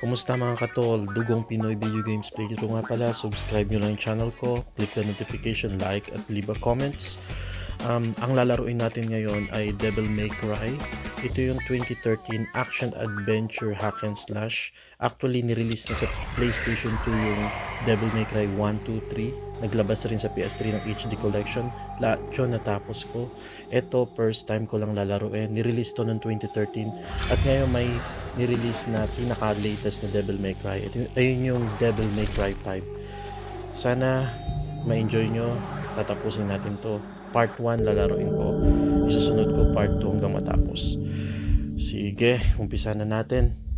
Kumusta mga katol? Dugong Pinoy Video Games Player ko nga pala. Subscribe nyo lang yung channel ko. Click the notification, like, at leave a comments. Um, ang lalaruin natin ngayon ay Devil May Cry. Ito yung 2013 action adventure hack and slash. Actually, nirelease na sa PlayStation 2 yung Devil May Cry 1, 2, 3. Naglabas rin sa PS3 ng HD Collection. Lahat yun natapos ko. Ito, first time ko lang lalaruin. Nirelease to noong 2013. At ngayon may nirelease na pinaka-latest na Devil May Cry. Ito, ayun yung Devil May Cry 5. Sana ma-enjoy nyo. Tatapusin natin to part 1 lalaroin ko. Isusunod ko part 2 hanggang matapos. Sige, umpisa na natin.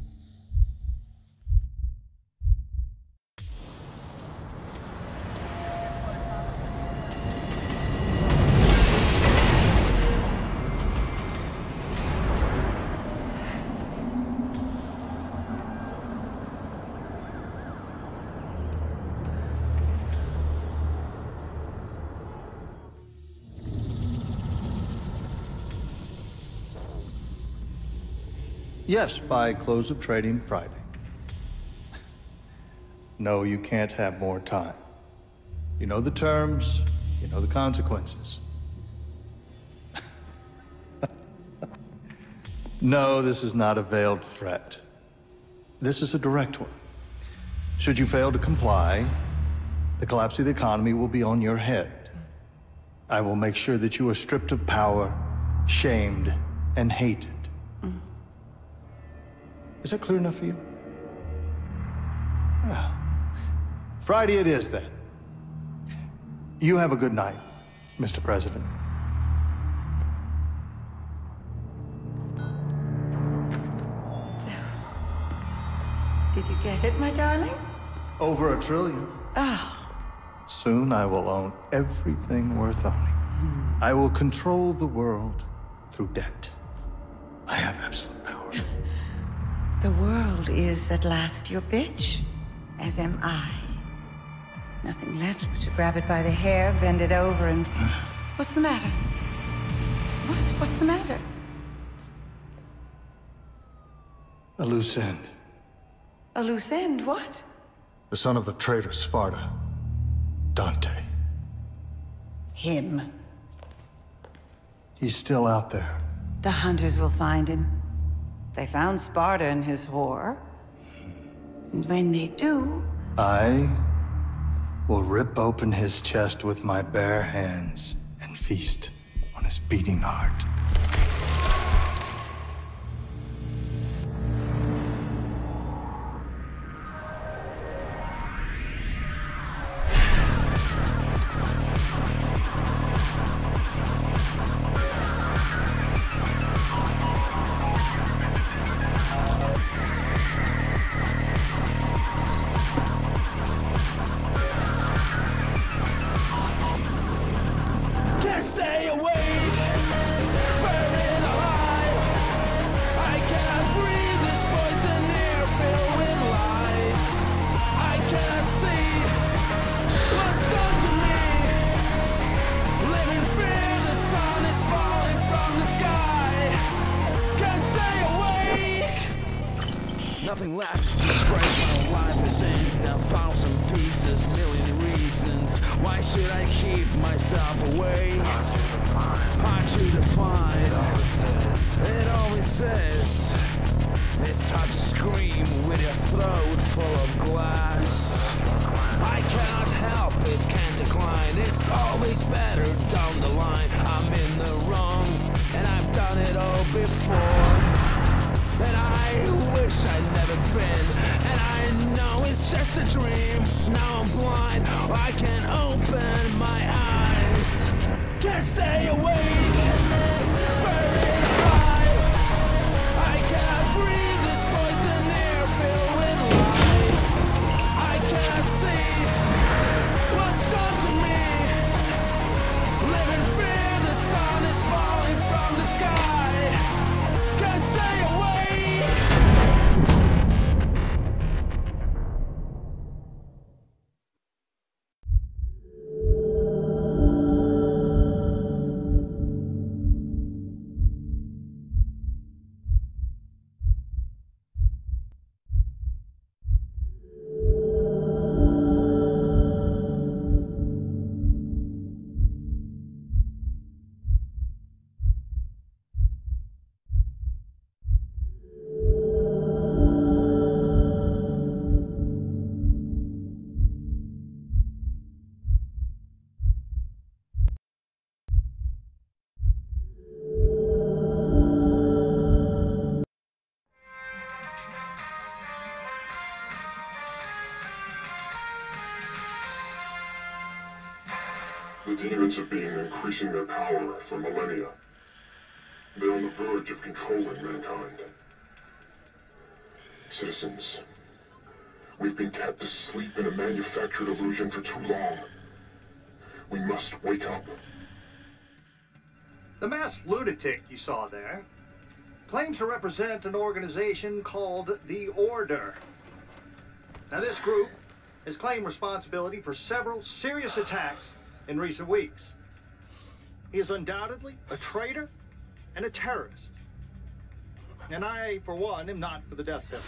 Yes, by close of trading Friday. No, you can't have more time. You know the terms, you know the consequences. no, this is not a veiled threat. This is a direct one. Should you fail to comply, the collapse of the economy will be on your head. I will make sure that you are stripped of power, shamed, and hated. Is that clear enough for you? Ah. Friday it is then. You have a good night, Mr. President. Did you get it, my darling? Over a trillion. Oh, Soon I will own everything worth owning. I will control the world through debt. I have absolute. The world is at last your bitch, as am I. Nothing left but to grab it by the hair, bend it over, and. What's the matter? What? What's the matter? A loose end. A loose end, what? The son of the traitor Sparda. Dante. Him. He's still out there. The hunters will find him. They found Sparda and his whore. And when they do, I will rip open his chest with my bare hands and feast on his beating heart. Nothing left to break my life is in a thousand pieces, million reasons. Why should I keep myself away? Hard to define. It always says it's hard to scream with your throat full of glass. I cannot help it, can't decline. It's always better down the line. I'm in the wrong, and I've done it all before. And I wish I'd never been. And I know it's just a dream. Now I'm blind. I can't open my eyes. Can't stay awake Demons have been increasing their power for millennia. They're on the verge of controlling mankind. Citizens, we've been kept asleep in a manufactured illusion for too long. We must wake up. The masked lunatic you saw there claims to represent an organization called the Order. Now, this group has claimed responsibility for several serious attacks in recent weeks. He is undoubtedly a traitor and a terrorist. And I, for one, am not for the death penalty.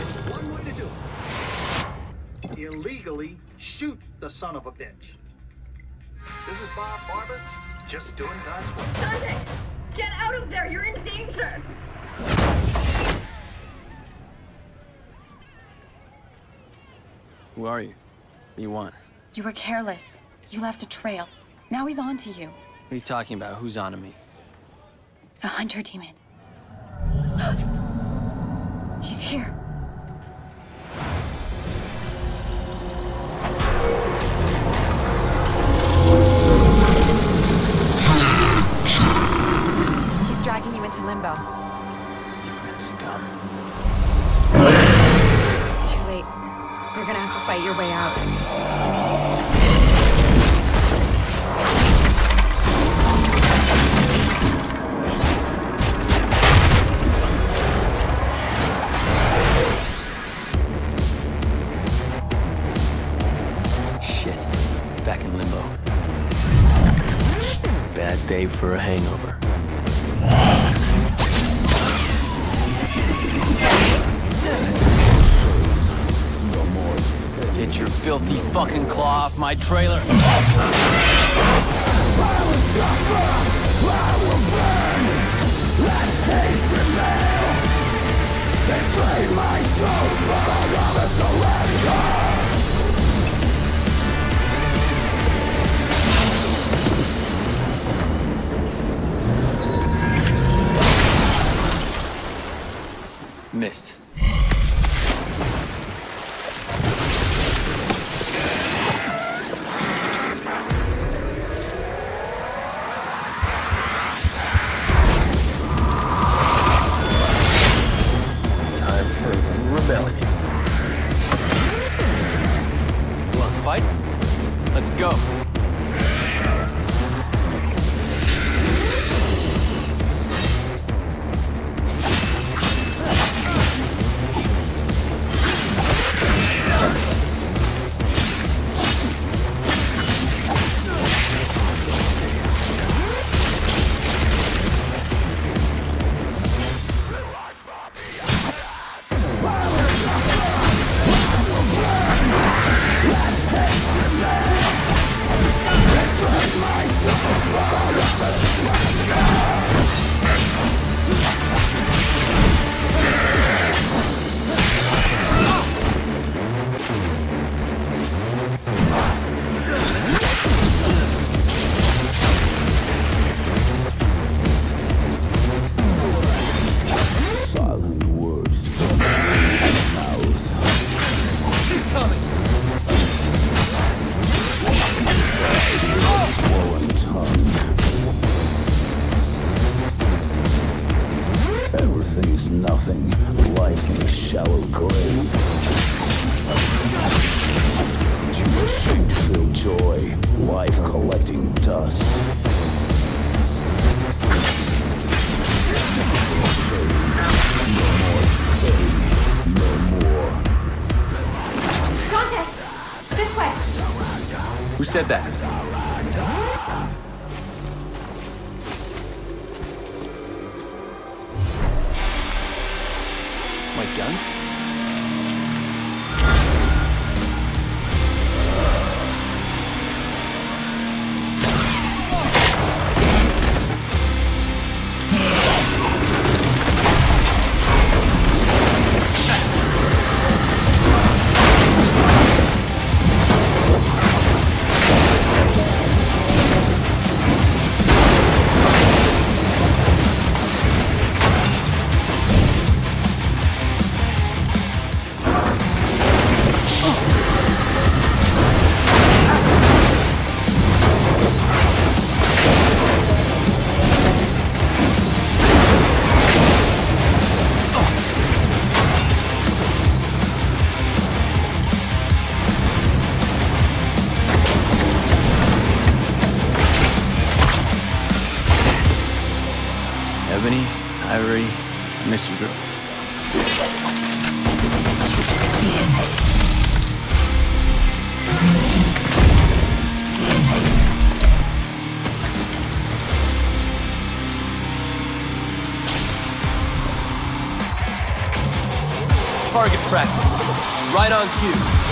So, one way to do it. Illegally shoot the son of a bitch. This is Bob Barbas, just doing God's work. Dante! Get out of there! You're in danger! Who are you? What do you want? You were careless. You left a trail. Now he's on to you. What are you talking about? Who's on to me? The hunter demon. he's here. He's dragging you into limbo. Demon scum. You're gonna have to fight your way out. Shit. Back in limbo. Bad day for a hangover. Fucking claw off my trailer. Missed. Guns? Target practice. Right on cue.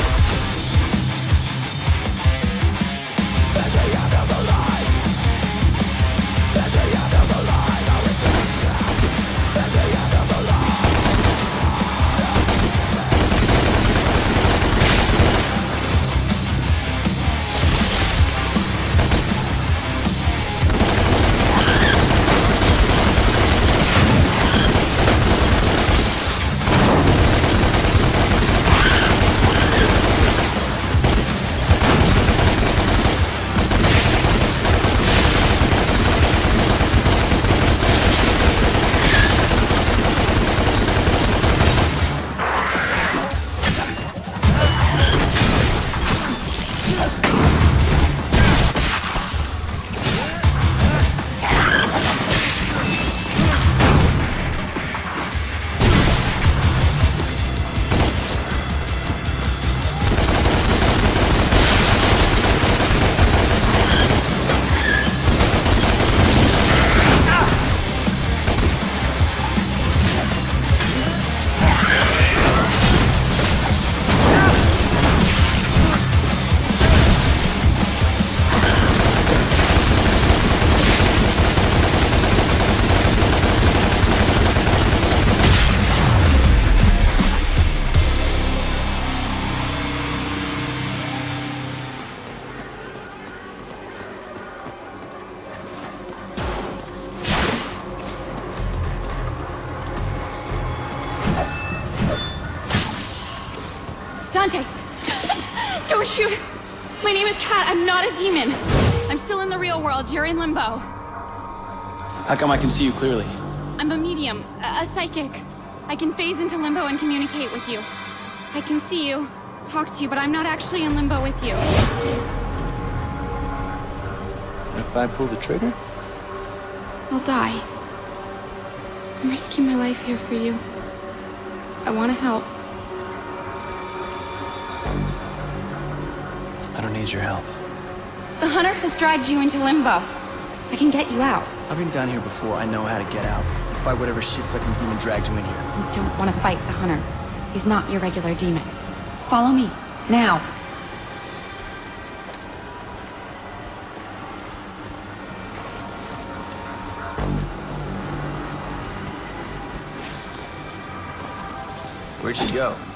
You're in limbo. How come I can see you clearly? I'm a medium, a, a psychic. I can phase into limbo and communicate with you. I can see you, talk to you, but I'm not actually in limbo with you. If I pull the trigger? I'll die. I'm risking my life here for you. I want to help. I don't need your help. The hunter has dragged you into limbo. I can get you out. I've been down here before. I know how to get out. And fight whatever shit-sucking demon dragged you in here. You don't want to fight the hunter. He's not your regular demon. Follow me, now. Where'd she go? go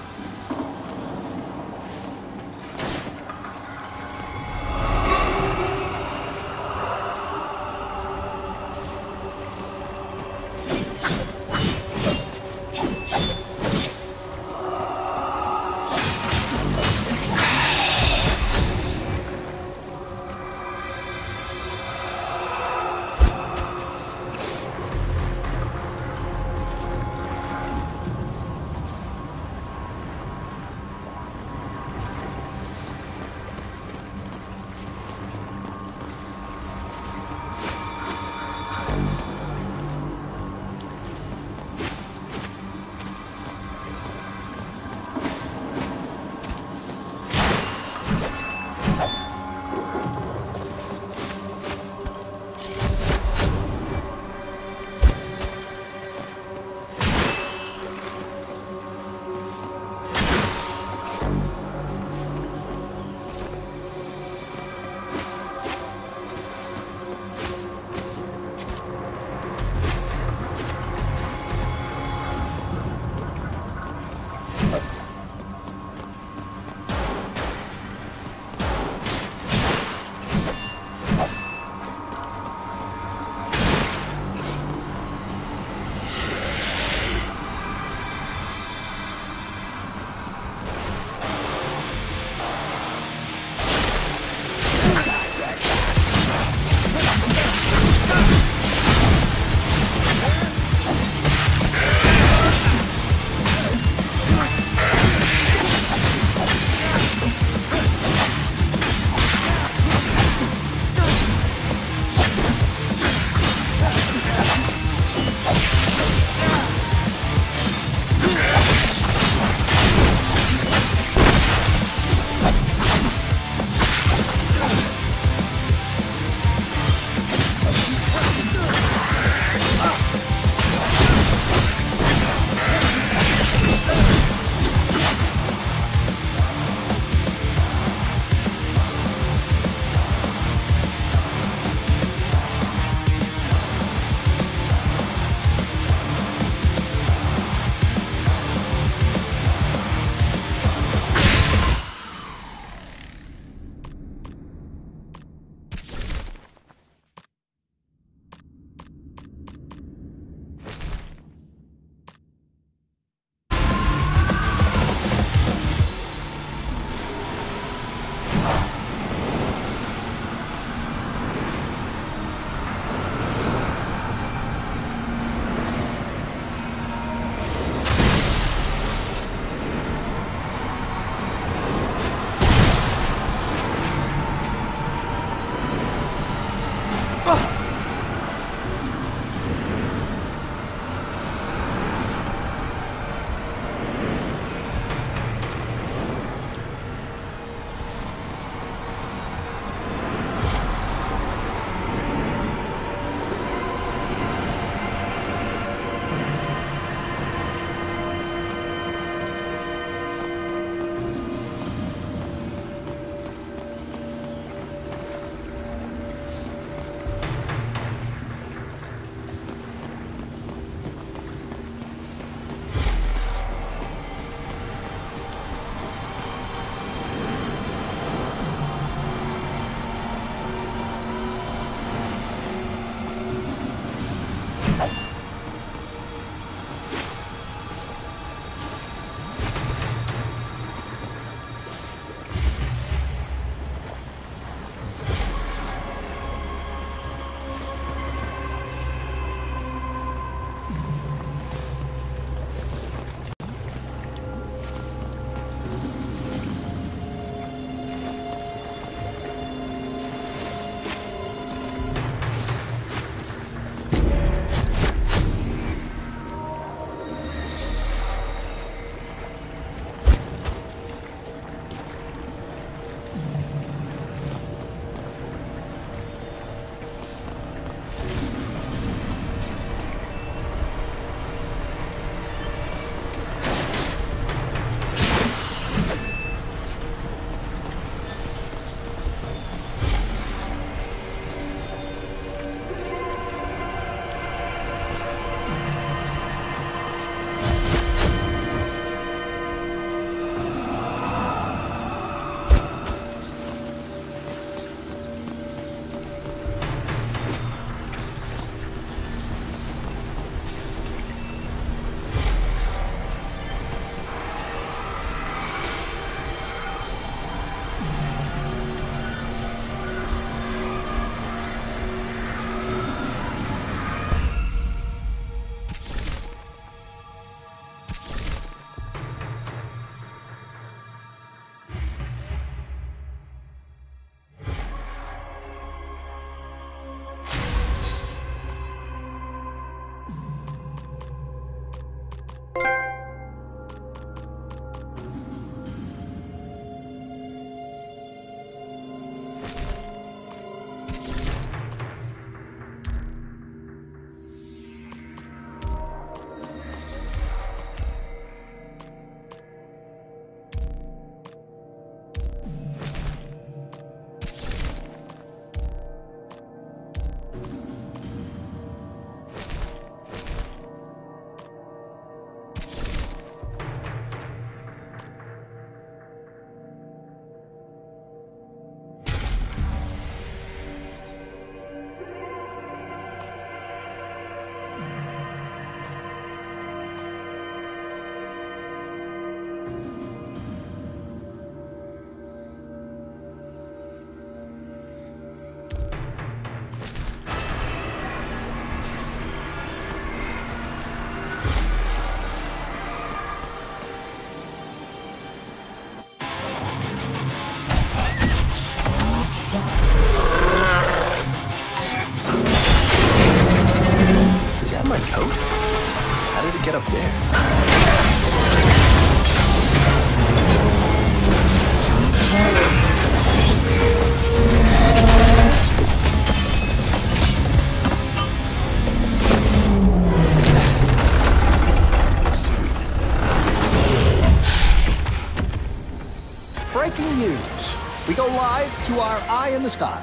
the sky.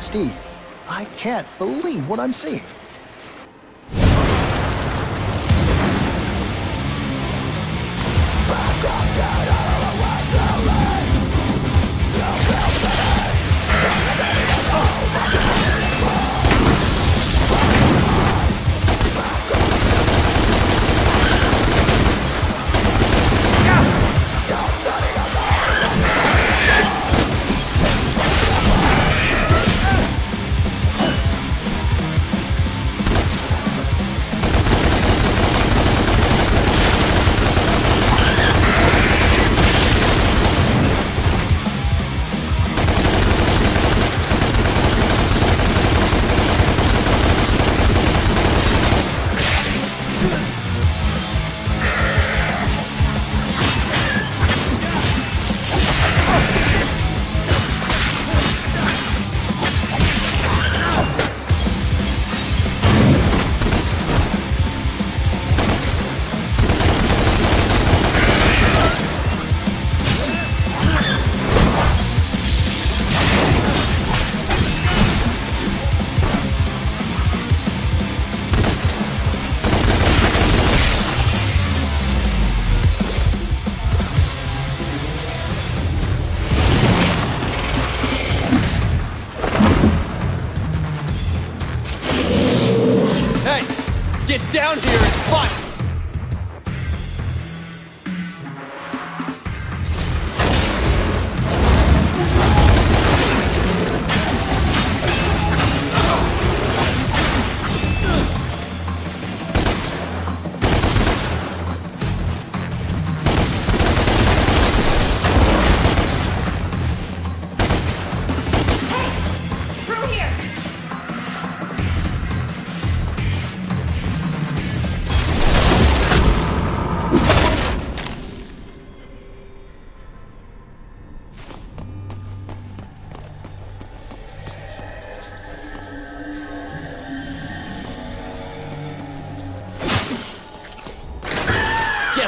Steve, I can't believe what I'm seeing.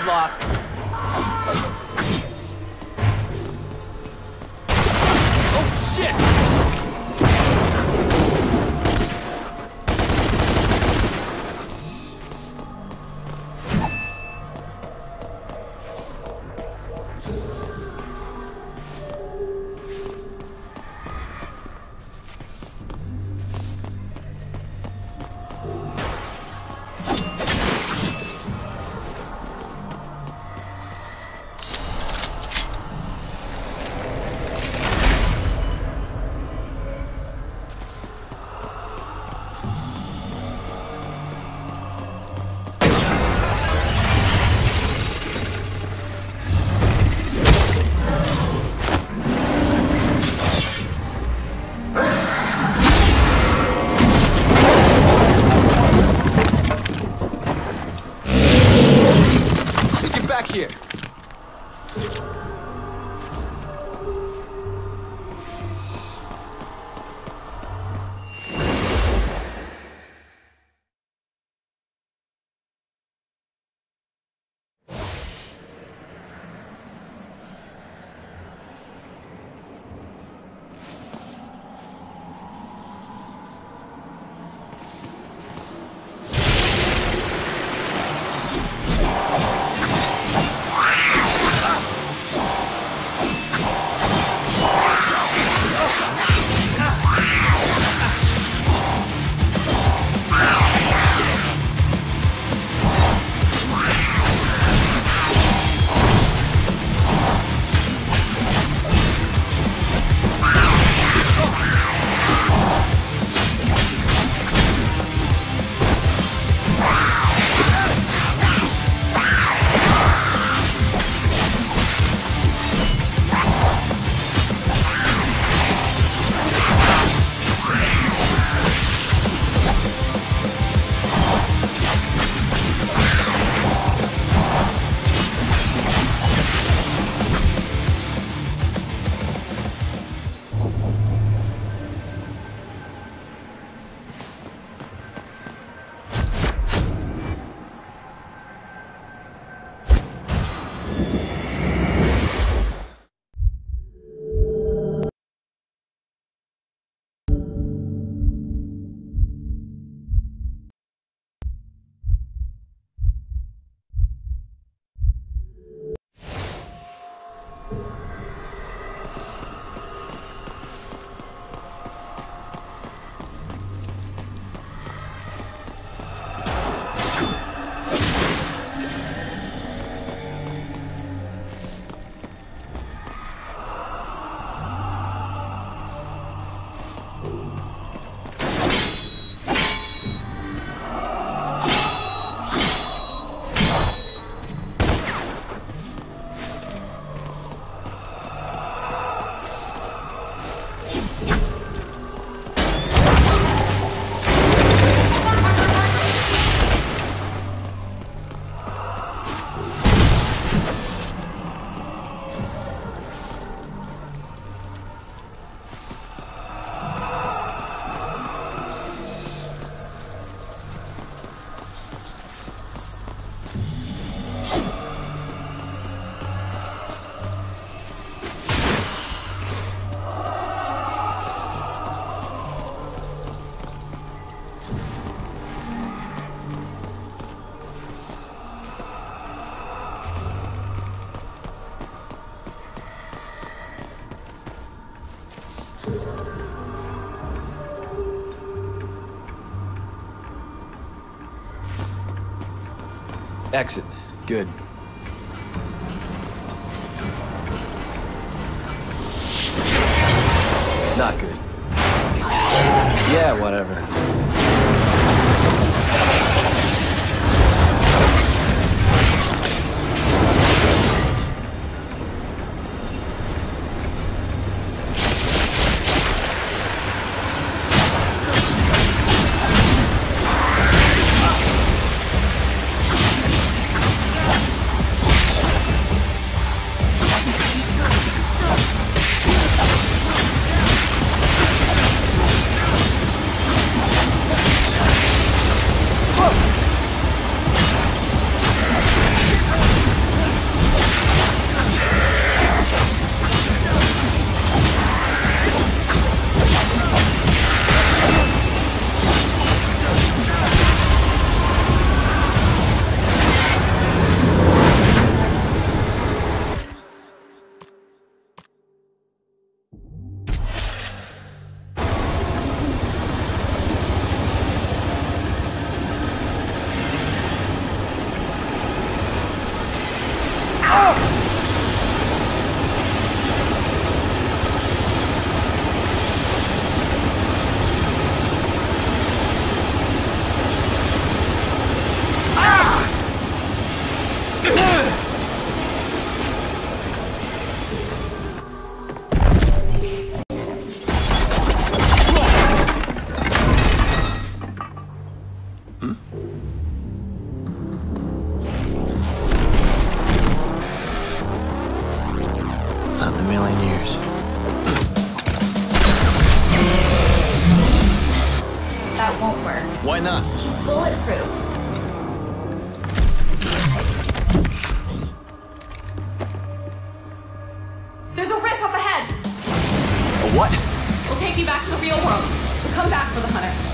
Lost! Exit. Good. Why not? She's bulletproof. There's a rip up ahead! A what? We'll take you back to the real world. We'll come back for the hunter.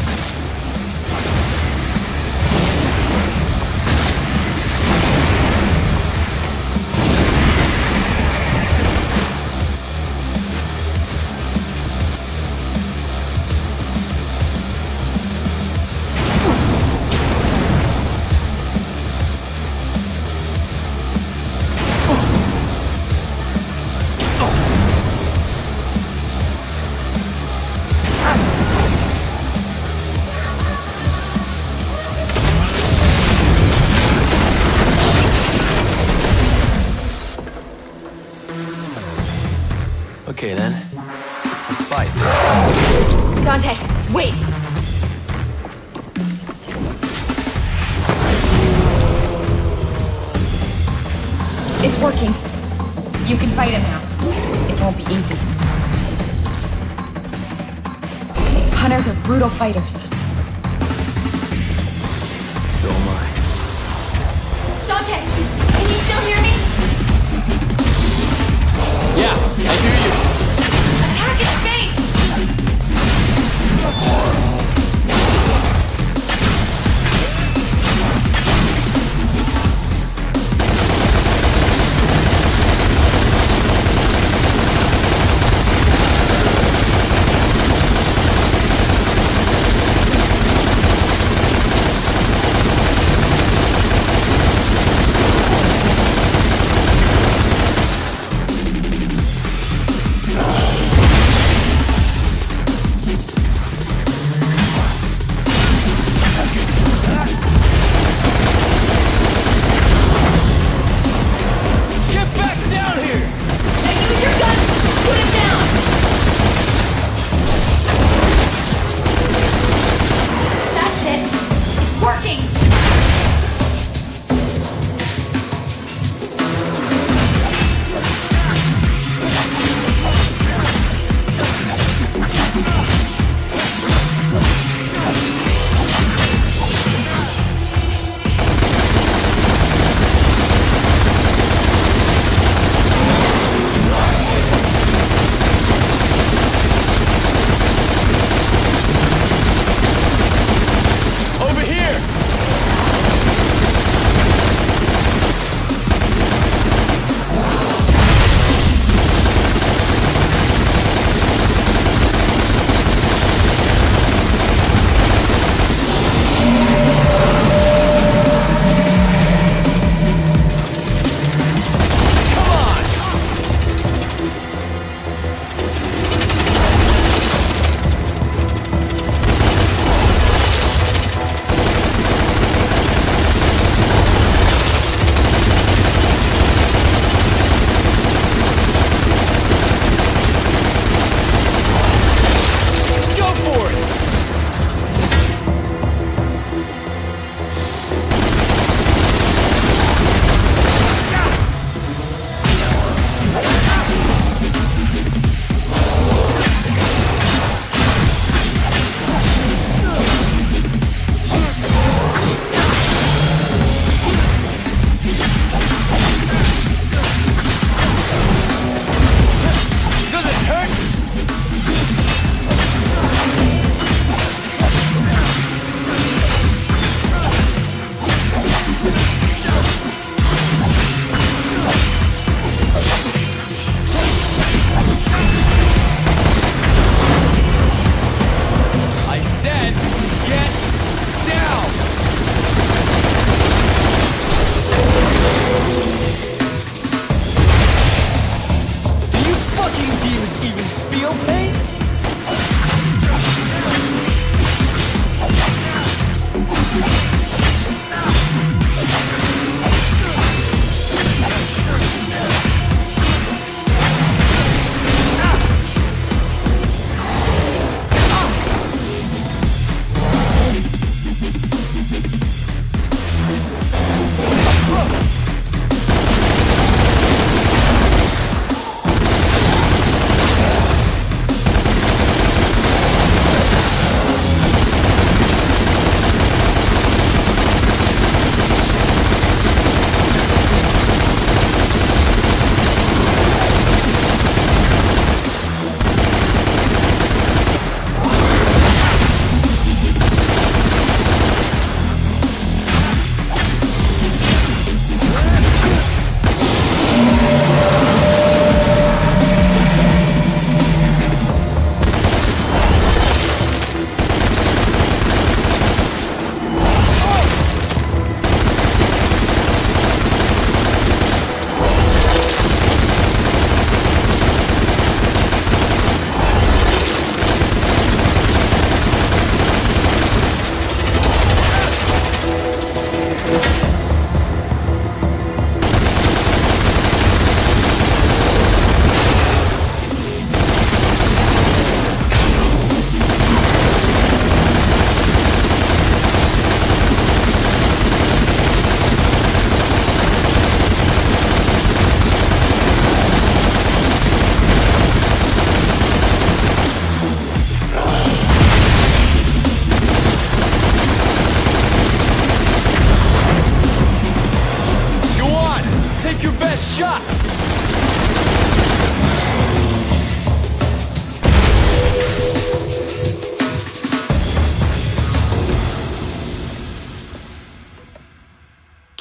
Hunters are brutal fighters. So am I. Dante, can you still hear me? Yeah, I hear you.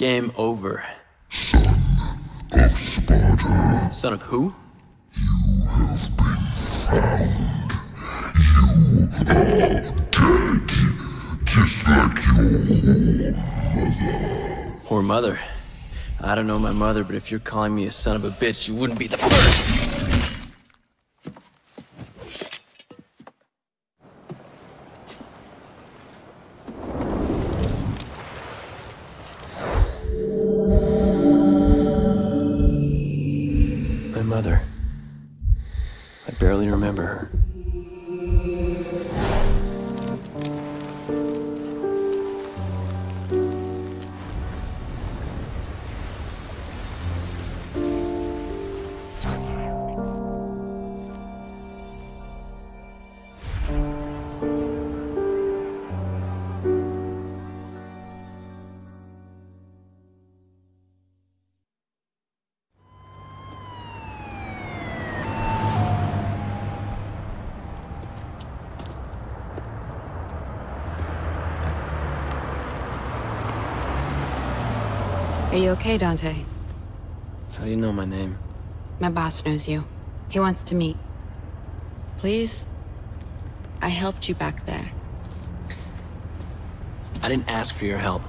Game over. Son of Sparda. Son of who? You have been found. You are dead. Just like your Or mother. I don't know my mother, but if you're calling me a son of a bitch, you wouldn't be the first. You okay, Dante? How do you know my name? My boss knows you. He wants to meet. Please? I helped you back there. I didn't ask for your help.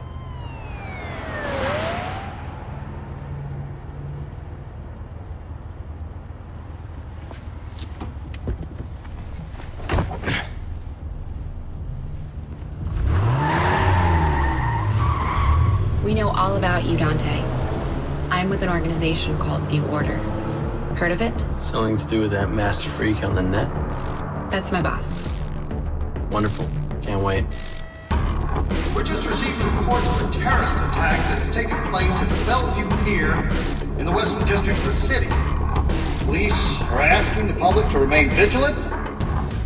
We know all about you, Dante. I'm with an organization called The Order. Heard of it? Something to do with that masked freak on the net? That's my boss. Wonderful. Can't wait. We're just received reports of a terrorist attack that's taken place at Bellevue Pier in the Western District of the city. Police are asking the public to remain vigilant.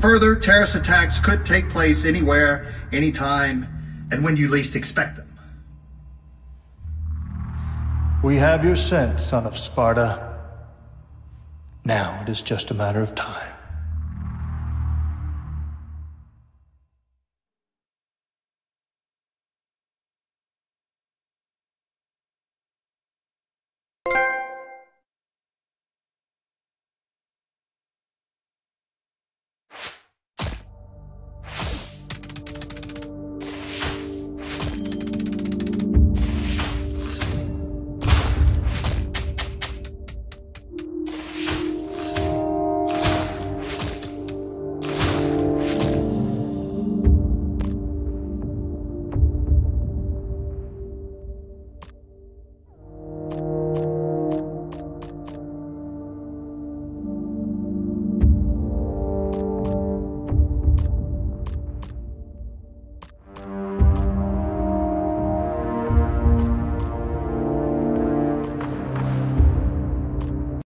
Further terrorist attacks could take place anywhere, anytime, and when you least expect them. We have your scent, son of Sparda. Now it is just a matter of time.